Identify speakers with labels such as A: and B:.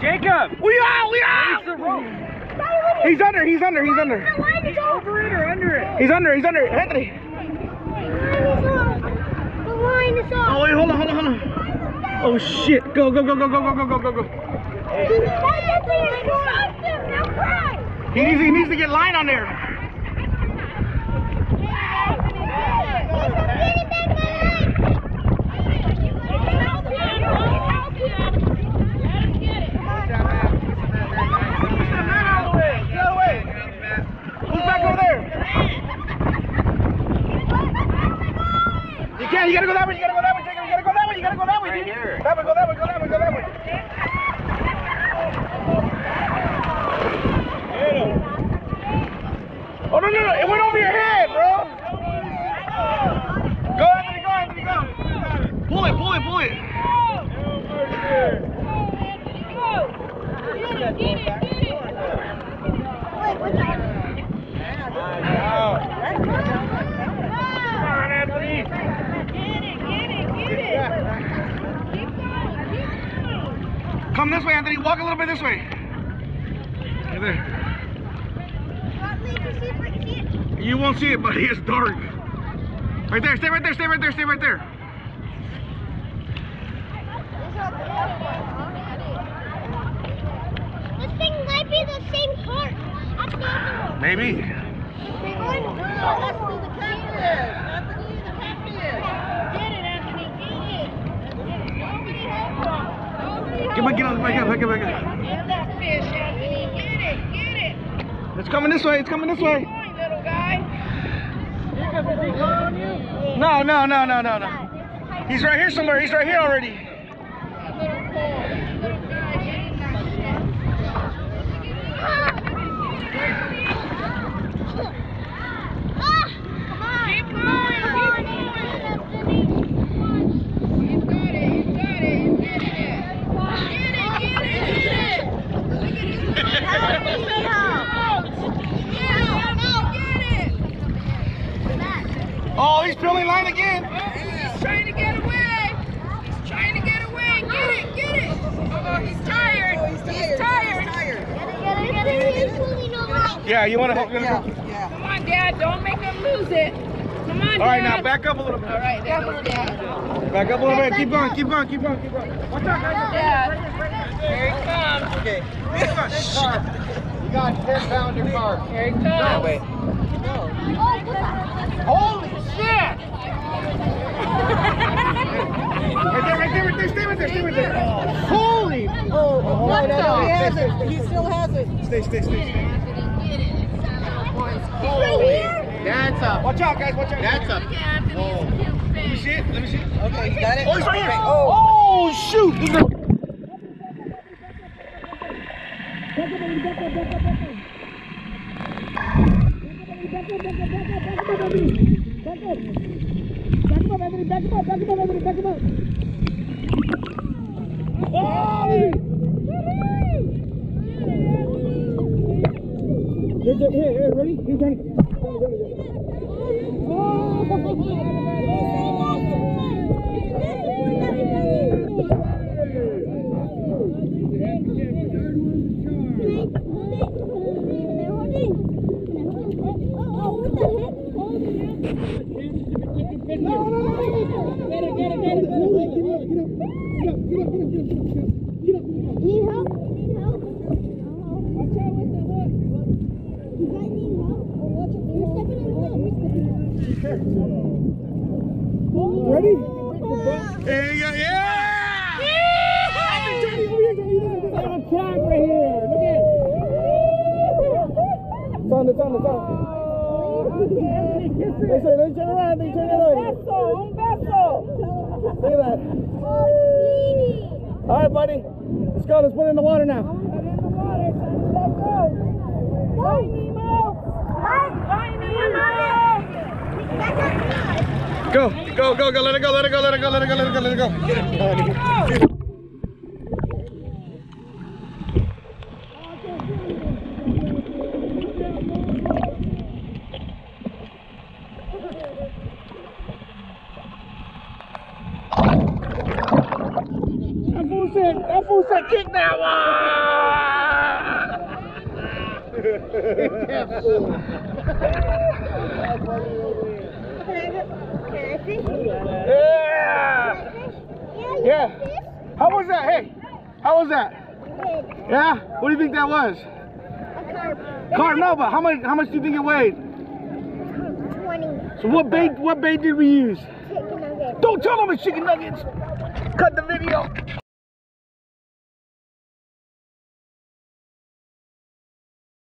A: Jacob!
B: We out! We out! He's under, he's under, he's under.
A: Over it or under it?
B: He's under, he's under. Anthony.
C: The line is off.
B: Oh,
C: off.
B: wait, hold on, hold on, hold on. Oh, shit. Go, go, go, go, go, go, go, go, go, go. He needs, he needs to get line on there. Who's back over there? You can't, you gotta go that way, you gotta go that way, Jacob, you gotta go that way, you gotta go that way,
A: Right
B: dude.
A: here.
B: That way, go that way, go that way, go that way. Oh, no, no, no, it went over your head, bro. Go, Anthony, go, Anthony, go. Pull it, pull it, pull it. Come this way, Anthony, walk a little bit this way. Right there. You won't see it, buddy, it's dark. Right there, stay right there, stay right there, stay right there.
C: This thing might be the same part. That's the other one.
B: Maybe.
C: Big one? No, that's the the cactus. Anthony, the cactus. Get it, Anthony, get it. Nobody help him.
B: Get back, get on, up, back up, back.
C: Get. Get it, get it.
B: It's coming this way, it's coming this way.
C: Little guy.
B: No, no, no, no, no, no. He's right here somewhere, he's right here already.
C: Little Cole. Little guy, get in that Keep going, keep going. He's got it, he's got it, he's getting it. Get it, get it, get it. Look at his Help me, Get it, Anthony, get it.
B: He's peeling line again.
C: He's trying to get away. He's trying to get away. Get it, get it. Oh, he's tired. He's tired. He's tired. Get it, get it, get it.
B: Yeah, you want to help?
D: Yeah, yeah.
C: Come on, Dad. Don't make him lose it. Come on, Dad.
B: right, now back up a little bit.
C: All right, there goes Dad.
B: Back up a little bit. Keep going, keep going, keep going, keep going. Watch out, guys.
C: Dad. Here he comes.
D: Okay.
A: You got 10 pound your car.
C: Here he comes.
D: wait.
B: Holy shit! right there, right there, right there. Stay right there, stay right there. Holy!
D: Oh, oh, no, no, no, he has it. He still has it.
B: Stay, stay, stay, stay.
A: That's up.
B: Watch out, guys. Watch out.
A: That's up.
B: Let me see it. Let me see it.
D: Okay, you got it?
B: Oh, he's right here.
D: Okay,
B: Oh,
D: Oh.
B: shoot back up,
C: back up, back up, back up, Adri. The.
B: Ready? Hey, yeah, yeah! Hey, Johnny, over here, Johnny. Look at this track right here. Look at it. It's on, it's on, it's on. They say, they turn around, they turn around. Look at that. All right, buddy. Let's go. Let's put it in the water now. Go, go, go, go. go, Let it go, let it go, let it go, let it go, let it go, let it go. That fool said said, that fool said, kick that one! Yeah! Yeah. How was that? Hey, how was that? Yeah? What do you think that was? Car, no, but how much, how much do you think it weighed?
E: 20
B: So what bait, what bait did we use?
E: chicken nuggets.
B: Don't tell them it's chicken nuggets. Cut the video.